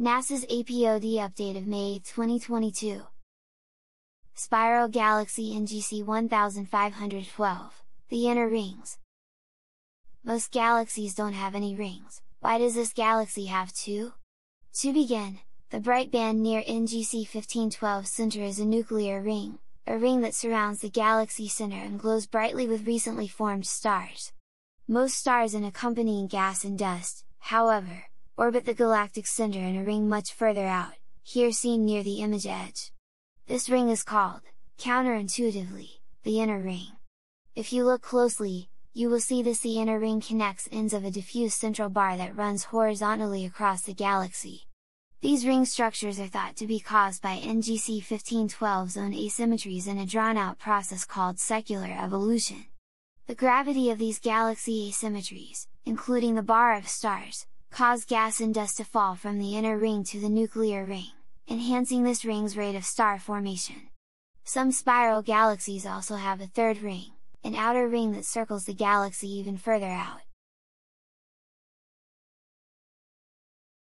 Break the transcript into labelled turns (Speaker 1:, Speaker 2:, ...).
Speaker 1: NASA's APOD update of May 2022. Spiral Galaxy NGC 1512, the inner rings. Most galaxies don't have any rings, why does this galaxy have two? To begin, the bright band near NGC 1512 center is a nuclear ring, a ring that surrounds the galaxy center and glows brightly with recently formed stars. Most stars and accompanying gas and dust, however, orbit the galactic center in a ring much further out, here seen near the image edge. This ring is called, counterintuitively, the inner ring. If you look closely, you will see this the inner ring connects ends of a diffuse central bar that runs horizontally across the galaxy. These ring structures are thought to be caused by NGC 1512's own asymmetries in a drawn-out process called secular evolution. The gravity of these galaxy asymmetries, including the bar of stars, cause gas and dust to fall from the inner ring to the nuclear ring, enhancing this ring's rate of star formation. Some spiral galaxies also have a third ring, an outer ring that circles the galaxy even further out.